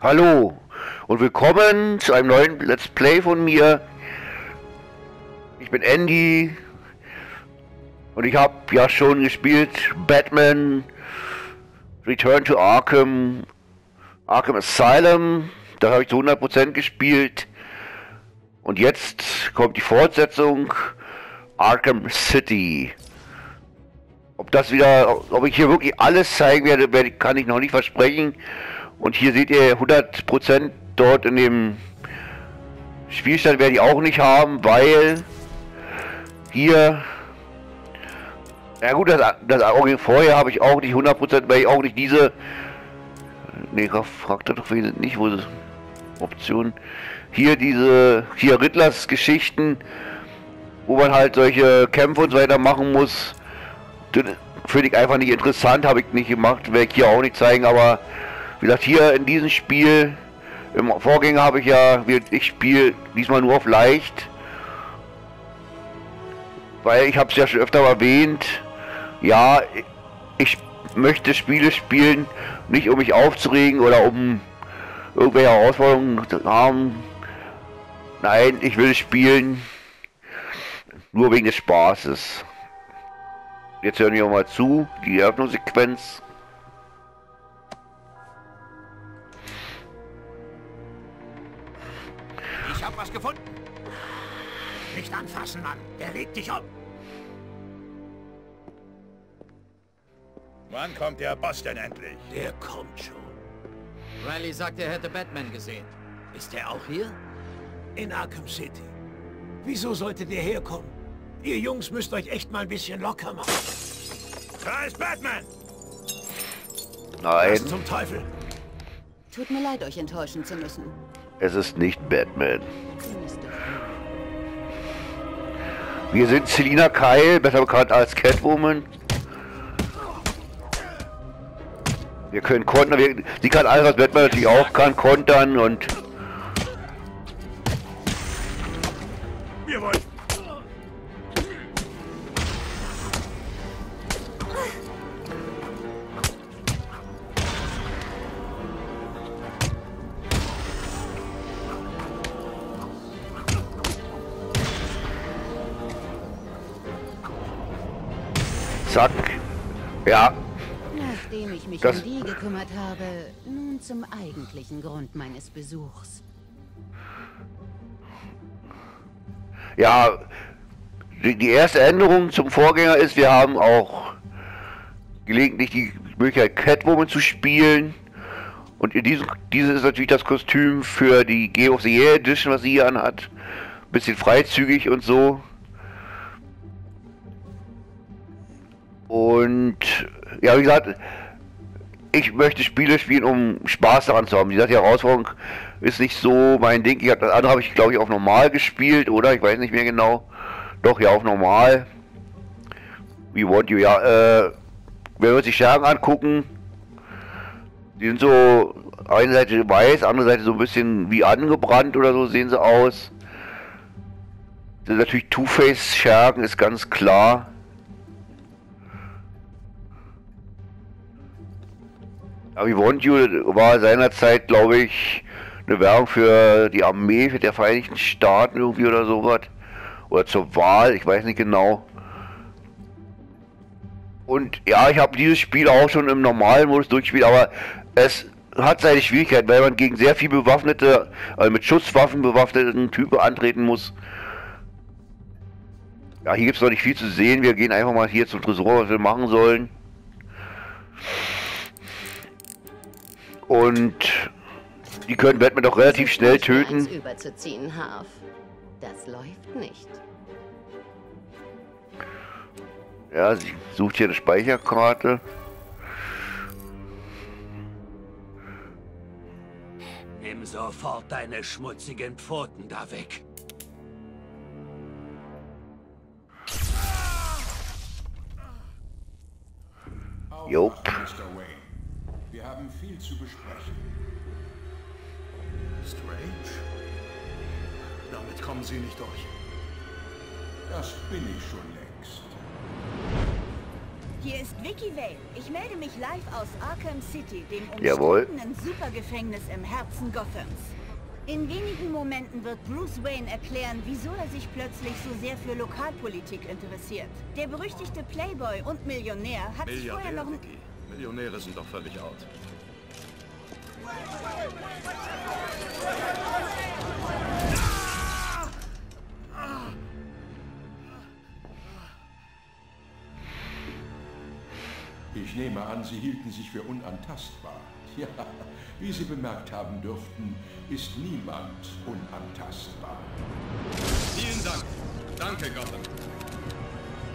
Hallo und willkommen zu einem neuen Let's Play von mir. Ich bin Andy und ich habe ja schon gespielt Batman Return to Arkham, Arkham Asylum. Da habe ich zu 100% gespielt. Und jetzt kommt die Fortsetzung Arkham City. Ob das wieder, ob ich hier wirklich alles zeigen werde, kann ich noch nicht versprechen. Und hier seht ihr 100% dort in dem Spielstand werde ich auch nicht haben, weil hier ja gut, das, das vorher habe ich auch nicht 100%, weil ich auch nicht diese ne, fragt er doch nicht, wo das Optionen hier diese hier Rittlers Geschichten, wo man halt solche Kämpfe und so weiter machen muss. Finde ich einfach nicht interessant, habe ich nicht gemacht, werde ich hier auch nicht zeigen, aber wie gesagt, hier in diesem Spiel, im Vorgänger habe ich ja, ich spiele diesmal nur auf leicht. Weil ich habe es ja schon öfter erwähnt, ja, ich möchte Spiele spielen, nicht um mich aufzuregen oder um irgendwelche Herausforderungen zu haben. Nein, ich will spielen nur wegen des Spaßes. Jetzt hören wir mal zu, die Eröffnungssequenz. Was gefunden. Nicht anfassen, Mann. Der legt dich um. Wann kommt der Boss denn endlich? Der kommt schon. Riley sagt, er hätte Batman gesehen. Ist er auch hier? In Arkham City. Wieso sollte der herkommen? Ihr Jungs müsst euch echt mal ein bisschen locker machen. Da ist Batman! Nein. Was zum Teufel? Tut mir leid, euch enttäuschen zu müssen. Es ist nicht Batman. Wir sind Selina Kyle, besser bekannt als Catwoman. Wir können kontern, sie kann alles, was Batman natürlich auch kann, kontern und... mich das um die gekümmert habe, nun zum eigentlichen Grund meines Besuchs. Ja, die erste Änderung zum Vorgänger ist, wir haben auch gelegentlich die Möglichkeit, Catwoman zu spielen. Und in diesem, dieses ist natürlich das Kostüm für die Game of the Year Edition, was sie hier anhat. Bisschen freizügig und so. Und ja, wie gesagt, ich möchte Spiele spielen, um Spaß daran zu haben. Wie gesagt, die Herausforderung ist nicht so mein Ding. Ich hab, das andere habe ich, glaube ich, auf normal gespielt, oder? Ich weiß nicht mehr genau. Doch, ja, auf normal. We want you, ja. Äh, wenn wir uns die Schergen angucken, die sind so eine Seite weiß, andere Seite so ein bisschen wie angebrannt oder so sehen sie aus. Das sind natürlich Two-Face-Schergen, ist ganz klar. Aber Want You war seinerzeit, glaube ich, eine Werbung für die Armee der Vereinigten Staaten irgendwie oder sowas. Oder zur Wahl, ich weiß nicht genau. Und ja, ich habe dieses Spiel auch schon im normalen Modus durchgespielt, aber es hat seine Schwierigkeiten, weil man gegen sehr viel bewaffnete, also mit Schusswaffen bewaffneten Typen antreten muss. Ja, hier gibt es noch nicht viel zu sehen. Wir gehen einfach mal hier zum Tresor, was wir machen sollen. Und die können Batman doch relativ schnell töten. Überzuziehen, Harf. Das läuft nicht. Ja, sie sucht hier eine Speicherkarte. Nimm sofort deine schmutzigen Pfoten da weg. Jupp. Haben viel zu besprechen. Strange? Damit kommen Sie nicht durch. Das bin ich schon längst. Hier ist Vicky Vale. Ich melde mich live aus Arkham City, dem Jawohl. umstrittenen Supergefängnis im Herzen Gothams. In wenigen Momenten wird Bruce Wayne erklären, wieso er sich plötzlich so sehr für Lokalpolitik interessiert. Der berüchtigte Playboy und Millionär hat sich vorher Milliardär, noch... Vicky. Millionäre sind doch völlig out. Ich nehme an, Sie hielten sich für unantastbar. Ja, wie Sie bemerkt haben dürften, ist niemand unantastbar. Vielen Dank. Danke, Gotham.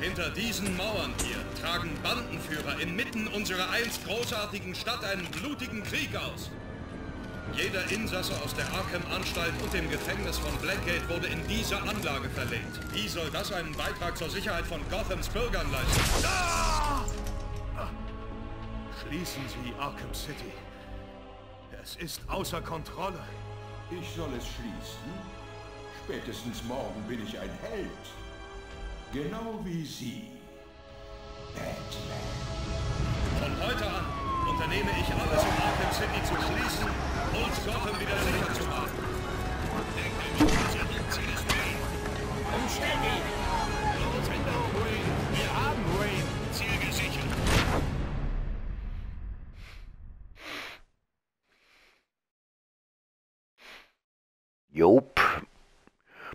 Hinter diesen Mauern hier tragen Bandenführer inmitten unserer einst großartigen Stadt einen blutigen Krieg aus. Jeder Insasse aus der Arkham-Anstalt und dem Gefängnis von Blackgate wurde in diese Anlage verlegt. Wie soll das einen Beitrag zur Sicherheit von Gothams Bürgern leisten? Schließen Sie Arkham City. Es ist außer Kontrolle. Ich soll es schließen? Spätestens morgen bin ich ein Held. Genau wie Sie. Batman. Von heute an unternehme ich alles, um Arkham City zu schließen und Gotham wieder sicher zu machen. Umstellen! Nintendo Wayne! Wir haben Wayne! Ziel gesichert! Job.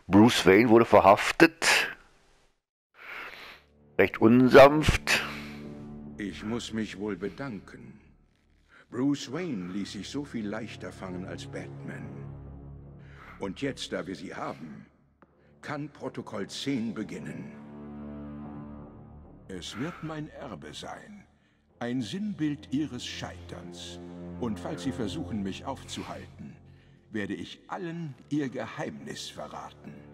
Bruce Wayne wurde verhaftet. Recht unsanft. Ich muss mich wohl bedanken. Bruce Wayne ließ sich so viel leichter fangen als Batman. Und jetzt, da wir sie haben, kann Protokoll 10 beginnen. Es wird mein Erbe sein. Ein Sinnbild ihres Scheiterns. Und falls sie versuchen, mich aufzuhalten, werde ich allen ihr Geheimnis verraten.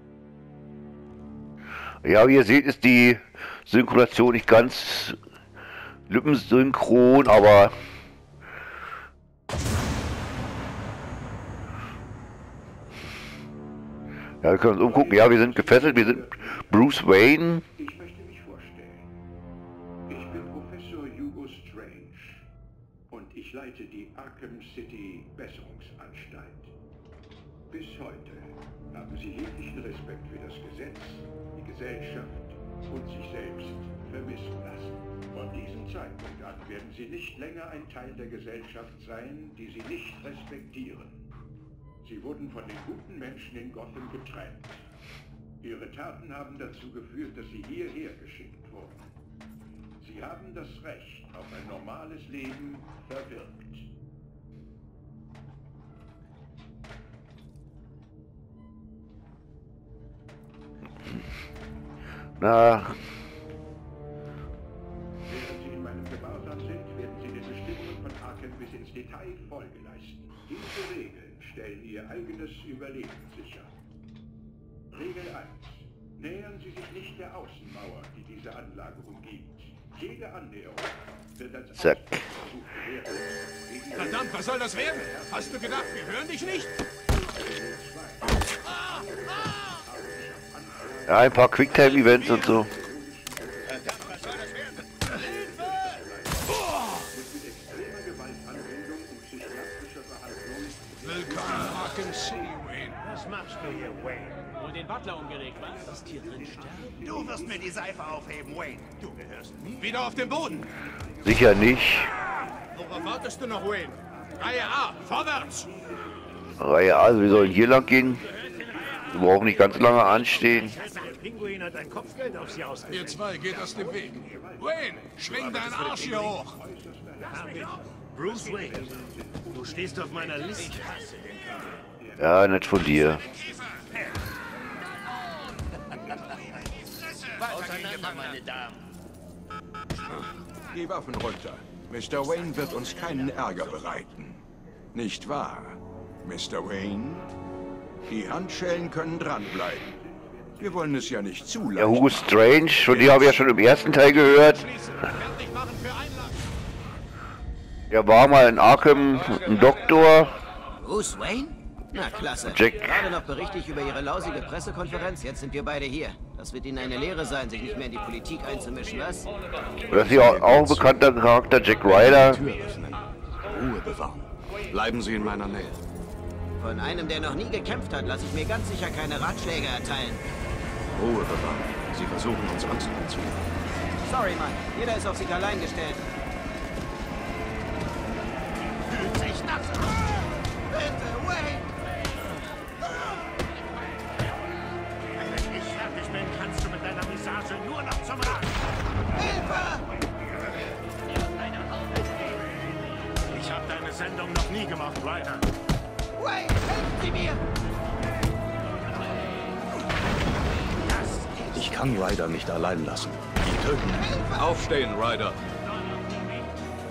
Ja, wie ihr seht, ist die Synchronation nicht ganz lippensynchron, aber ja, wir können uns umgucken. Ja, wir sind gefesselt. Wir sind Bruce Wayne. Ich möchte mich vorstellen. Ich bin Professor Hugo Strange und ich leite die Arkham City Besserungsanstalt. Bis heute haben Sie jeglichen Respekt für das Gesetz, die Gesellschaft und sich selbst vermissen lassen. Von diesem Zeitpunkt an werden Sie nicht länger ein Teil der Gesellschaft sein, die Sie nicht respektieren. Sie wurden von den guten Menschen in Gotham getrennt. Ihre Taten haben dazu geführt, dass Sie hierher geschickt wurden. Sie haben das Recht auf ein normales Leben verwirkt. Na, Während Sie in meinem Gewahrsam sind, werden Sie den Bestimmungen von Arkham bis ins Detail Folge leisten. Diese Regeln stellen Ihr eigenes Überleben sicher. Regel 1. Nähern Sie sich nicht der Außenmauer, die diese Anlage umgibt. Jede Annäherung wird als Zack. Verdammt, was soll das werden? Hast du gedacht, wir hören dich nicht? Ja, ein paar Quicktime-Events und so. Was machst du hier, Wayne? Wohl den Butler umgelegt, was? Ist hier drin sterben? Du wirst mir die Seife aufheben, Wayne. Du gehörst mir. Wieder auf den Boden. Sicher nicht. Worauf wartest du noch, Wayne? Reihe A, vorwärts! Reihe A, also wir sollen hier lang gehen. Wir brauchen nicht ganz lange anstehen. Der Pinguin hat ein Kopfgeld auf sie ausgesetzt. Ihr zwei geht aus dem Weg. Wayne, schwing deinen Arsch hier hoch. Bruce Wayne, du stehst auf meiner Liste. Ja, nett von dir. Auseinander, meine Damen. Die Waffen runter. Mr. Wayne wird uns keinen Ärger bereiten. Nicht wahr, Mr. Wayne? Die Handschellen können dranbleiben. Wir wollen es ja nicht zu Ja, Hugo. Strange, von dir habe ich ja schon im ersten Teil gehört. Fertig machen für Einlass. Er war mal in Arkham ein Doktor. Bruce Wayne? Na klasse. Jack. Gerade noch berichte ich über Ihre lausige Pressekonferenz, jetzt sind wir beide hier. Das wird Ihnen eine Lehre sein, sich nicht mehr in die Politik einzumischen, was? Das ist ja auch ein bekannter Charakter, Jack Ryder. Ruhe bewahren. Bleiben Sie in meiner Nähe. Von einem, der noch nie gekämpft hat, lasse ich mir ganz sicher keine Ratschläge erteilen. Ruhe bewahren. Sie versuchen uns Angst einzugeben. Sorry, Mann. Jeder ist auf sich allein gestellt. Ryder nicht allein lassen. Die töten. Aufstehen, Ryder.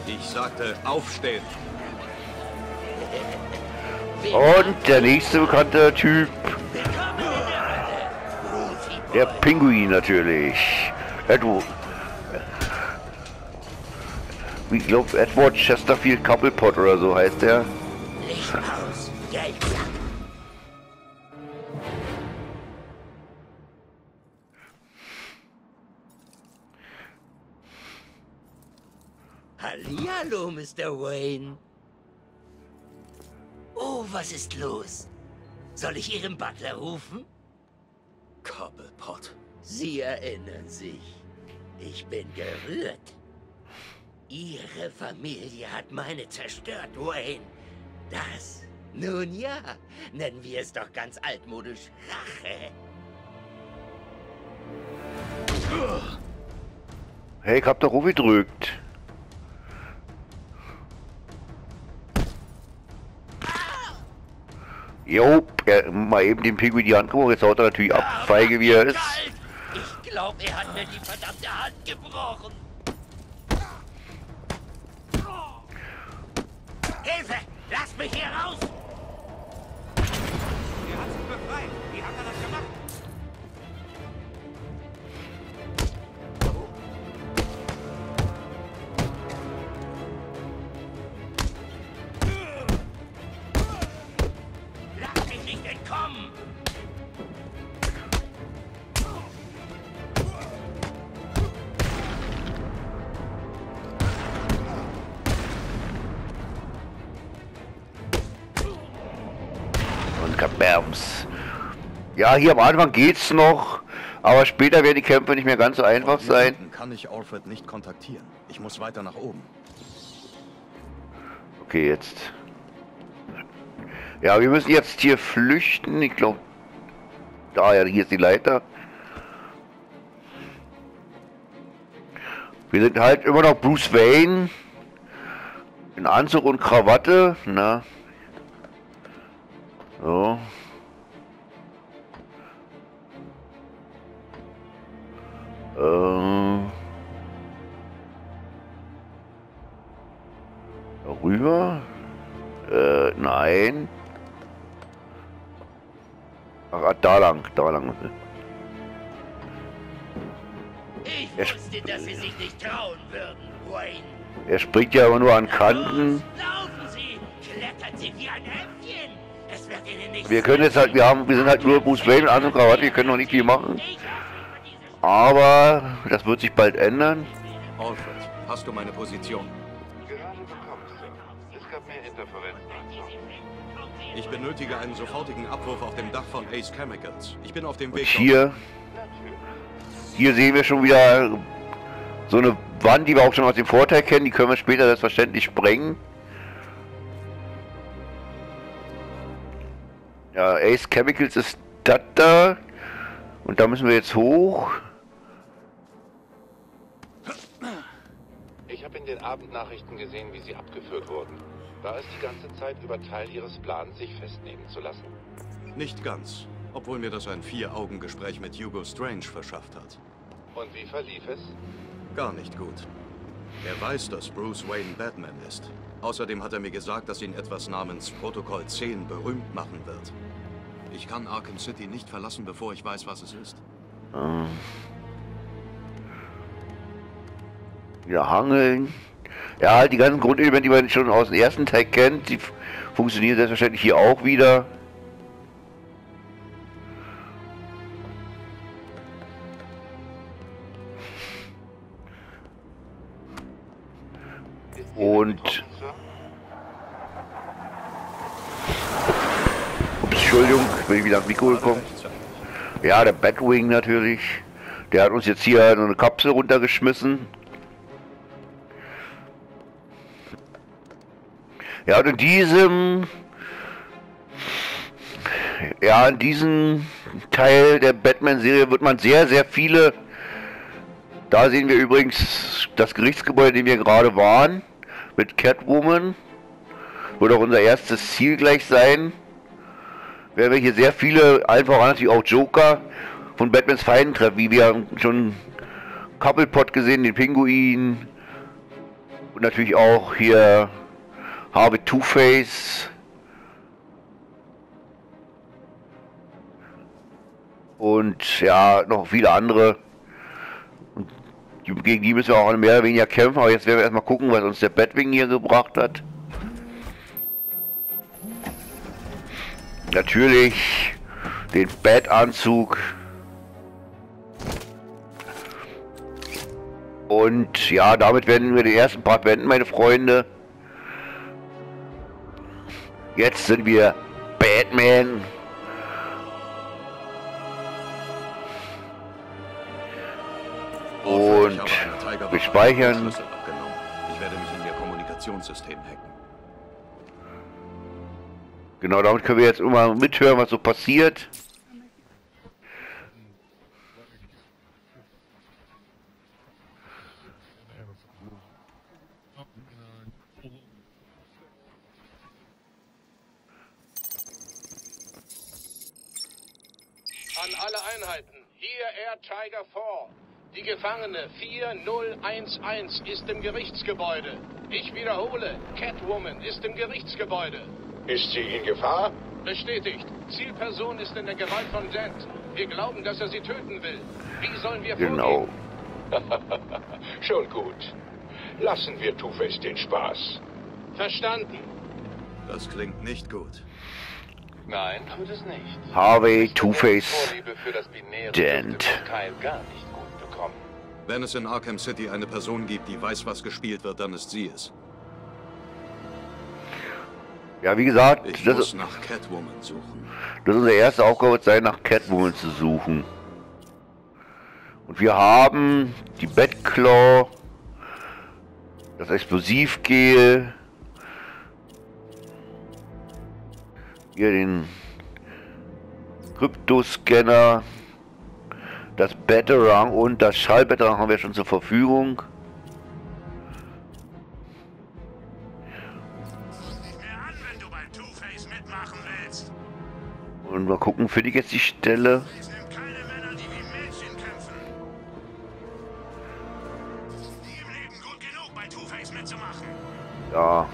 Ich sagte aufstehen. Und der nächste bekannte Typ. Der Pinguin natürlich. Edward. Ich glaube Edward Chesterfield Couplepot oder so heißt der. Licht aus, Geldsack. Mr. Wayne. Oh, was ist los? Soll ich Ihren Butler rufen? Cobblepot. Sie erinnern sich. Ich bin gerührt. Ihre Familie hat meine zerstört, Wayne. Das, nun ja, nennen wir es doch ganz altmodisch Rache. Hey, ich hab doch Rufi gedrückt. Jo, er, mal eben den Pinguin die Hand gebrochen, jetzt haut er natürlich ab, feige wie er ist. Ich glaube, er hat mir die verdammte Hand gebrochen. Hilfe! Lasst mich hier raus! Ja, hier am Anfang geht's noch, aber später werden die Kämpfe nicht mehr ganz so einfach sein. kann ich Alfred nicht kontaktieren. Ich muss weiter nach oben. Okay, jetzt. Ja, wir müssen jetzt hier flüchten. Ich glaube, da ja, hier ist die Leiter. Wir sind halt immer noch Bruce Wayne. In Anzug und Krawatte. Na. So. Äh. Rüber? Äh, nein. Ach, da lang, da lang. Ich Er, wusste, dass Sie sich nicht trauen würden, Wayne. er springt ja immer nur an Kanten. Laufen Sie! Klettern Sie wie ein Äffchen! Es wird Ihnen nicht Wir können jetzt halt, wir haben, wir sind halt nur Bruce Wayne und Krawatte, wir können noch nicht viel machen. Aber das wird sich bald ändern. Alfred, hast du meine Position? Gerade bekommen. Es gab mehr Interferenzen als sonst. Ich benötige einen sofortigen Abwurf auf dem Dach von Ace Chemicals. Ich bin auf dem Und Weg. hier, hier sehen wir schon wieder so eine Wand, die wir auch schon aus dem Vorteil kennen. Die können wir später selbstverständlich sprengen. Ja, Ace Chemicals ist das da. Und da müssen wir jetzt hoch. Ich habe in den Abendnachrichten gesehen, wie sie abgeführt wurden. War es die ganze Zeit über Teil ihres Plans, sich festnehmen zu lassen? Nicht ganz. Obwohl mir das ein Vier-Augen-Gespräch mit Hugo Strange verschafft hat. Und wie verlief es? Gar nicht gut. Er weiß, dass Bruce Wayne Batman ist. Außerdem hat er mir gesagt, dass ihn etwas namens Protokoll 10 berühmt machen wird. Ich kann Arkham City nicht verlassen, bevor ich weiß, was es ist. Ähm. Ja, Hangeln. Ja, halt die ganzen Grundelemente, die man schon aus dem ersten Teil kennt, die funktionieren selbstverständlich hier auch wieder. Und... Ups, Entschuldigung, bin ich wieder am Mikro gekommen. Ja, der Batwing natürlich. Der hat uns jetzt hier eine Kapsel runtergeschmissen. Ja, und in diesem... Ja, in diesem Teil der Batman-Serie wird man sehr, sehr viele... Da sehen wir übrigens das Gerichtsgebäude, in dem wir gerade waren, mit Catwoman. Wird auch unser erstes Ziel gleich sein. Werden wir hier sehr viele, einfach natürlich auch Joker von Batmans Feinden treffen, wie wir schon Couplepot gesehen, den Pinguin. Und natürlich auch hier Harvey Two-Face. Und ja, noch viele andere. Und gegen die müssen wir auch mehr oder weniger kämpfen. Aber jetzt werden wir erstmal gucken, was uns der Batwing hier gebracht hat. Natürlich den Bat-Anzug. Und ja, damit werden wir den ersten Part wenden, meine Freunde. Jetzt sind wir Batman. Und wir speichern. Ich werde mich in ihr Kommunikationssystem hacken. Genau, damit können wir jetzt immer mithören, was so passiert. An alle Einheiten, hier Air Tiger 4. Die Gefangene 4011 ist im Gerichtsgebäude. Ich wiederhole, Catwoman ist im Gerichtsgebäude. Ist sie in Gefahr? Bestätigt. Zielperson ist in der Gewalt von Dent. Wir glauben, dass er sie töten will. Wie sollen wir Genau. Schon gut. Lassen wir Two-Face den Spaß. Verstanden. Das klingt nicht gut. Nein, tut es nicht. Harvey, Two-Face, Dent. dürfte Kyle gar nicht gut bekommen. Wenn es in Arkham City eine Person gibt, die weiß, was gespielt wird, dann ist sie es. Ja, wie gesagt, Ich das, muss ist- nach Catwoman suchen. das ist unsere erste Aufgabe, sein, nach Catwoman zu suchen. Und wir haben die Batclaw, das Explosivgel, hier den Kryptoscanner, das Batarang und das Schallbatarang haben wir schon zur Verfügung. Und mal gucken, finde ich jetzt die Stelle. Ja,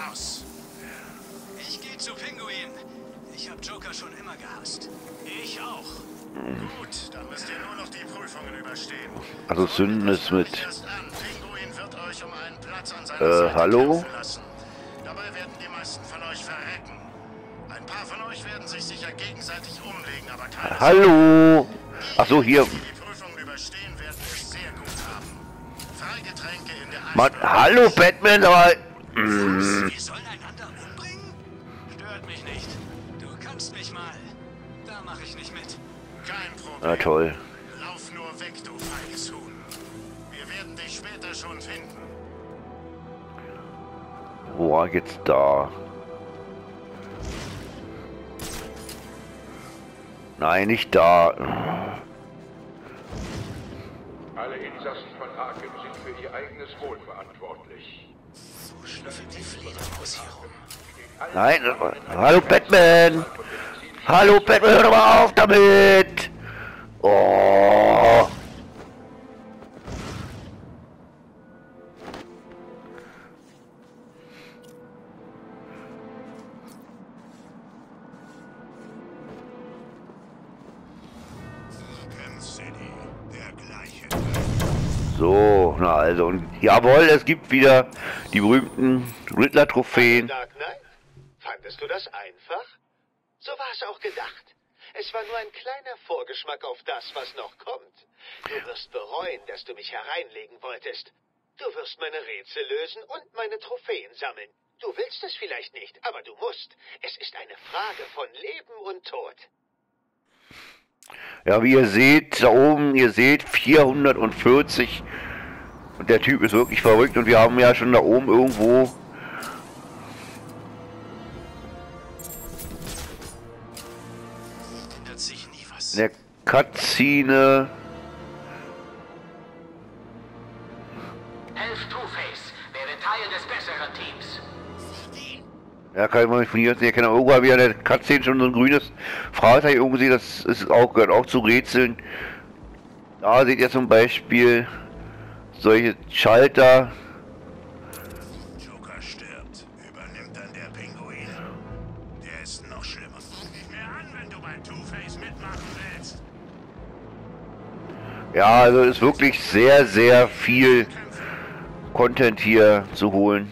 Wie sieht's aus? Ich gehe zu Pinguin. Ich habe Joker schon immer gehasst. Ich auch. Gut, dann müsst ihr nur noch die Prüfungen überstehen. also Sünden ist mit. Um Äh, hallo? Dabei werden die meisten von euch verrecken. Ein paar von euch werden sich sicher gegenseitig umlegen, aber keine Hallo! Ach so, hier. Mann, hallo Batman, aber. Mm, na toll. Lauf nur weg, du feiges Huhn. Wir werden dich später schon finden. Wo war ich jetzt da? Nein, nicht da. Alle Insassen von Arkham sind für ihr eigenes Wohl verantwortlich. Wo schnüffelt die Fledermaus hier rum? Nein, hallo Batman! Hallo Batman, hör doch mal auf damit! Jawohl, es gibt wieder die berühmten Riddler-Trophäen. Dark Knight? Fandest du das einfach? So war es auch gedacht. Es war nur ein kleiner Vorgeschmack auf das, was noch kommt. Du wirst bereuen, dass du mich hereinlegen wolltest. Du wirst meine Rätsel lösen und meine Trophäen sammeln. Du willst es vielleicht nicht, aber du musst. Es ist eine Frage von Leben und Tod. Ja, wie ihr seht, da oben, ihr seht 440. Und der Typ ist wirklich verrückt und wir haben ja schon da oben irgendwo eine Cutscene. Elf Two-Face wäre Teil des besseren Teams. Ja, kann man von hier sehen. Irgendwo habe ich an der Cutscene schon so ein grünes Fragezeichen irgendwo gesehen. Das ist auch, gehört auch zu Rätseln. Da seht ihr zum Beispiel solche Schalter. Joker stirbt. Übernimmt dann der Pinguin. Der ist noch schlimmer. Guck nicht mehr an, wenn du bei Two-Face mitmachen willst. Ja, also ist wirklich sehr, sehr viel Content hier zu holen.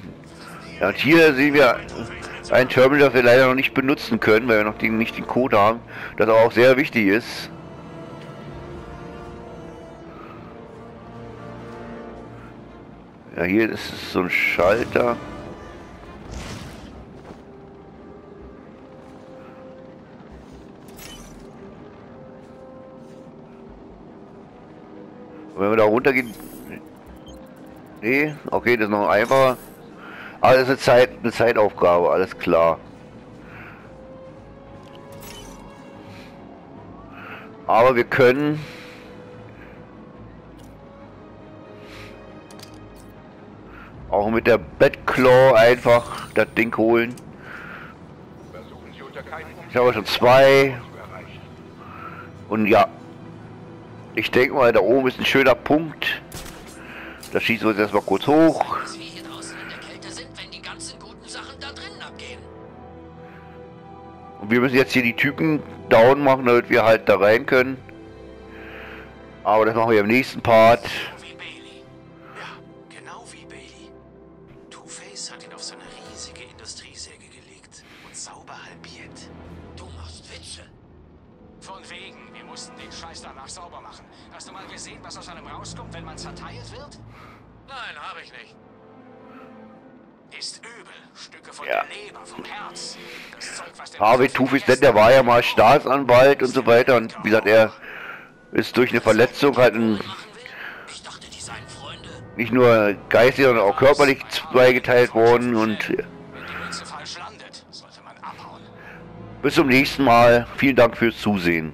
Ja, und hier sehen wir ein Terminal, das wir leider noch nicht benutzen können, weil wir noch den, nicht den Code haben, das aber auch sehr wichtig ist. Ja, hier ist so ein Schalter. Und wenn wir da runtergehen... Nee, okay, das ist noch einfacher. Aber das ist eine, Zeit, eine Zeitaufgabe, alles klar. Aber wir können... Auch mit der Batclaw einfach das Ding holen. Ich habe schon zwei. Und ja. Ich denke mal, da oben ist ein schöner Punkt. Da schießen wir uns erstmal kurz hoch. Und wir müssen jetzt hier die Typen down machen, damit wir halt da rein können. Aber das machen wir im nächsten Part. Gesehen, was aus einem rauskommt, wenn man zerteilt wird? Nein, habe ich nicht. Ist übel. Stücke von Ja. der Leber, vom Herz. Das Zeug, was der Harvey Tufis, denn der war ja mal Staatsanwalt und so weiter. Und wie gesagt, er ist durch eine Verletzung halt ein, nicht nur geistig, sondern auch körperlich zweigeteilt worden. Und bis zum nächsten Mal. Vielen Dank fürs Zusehen.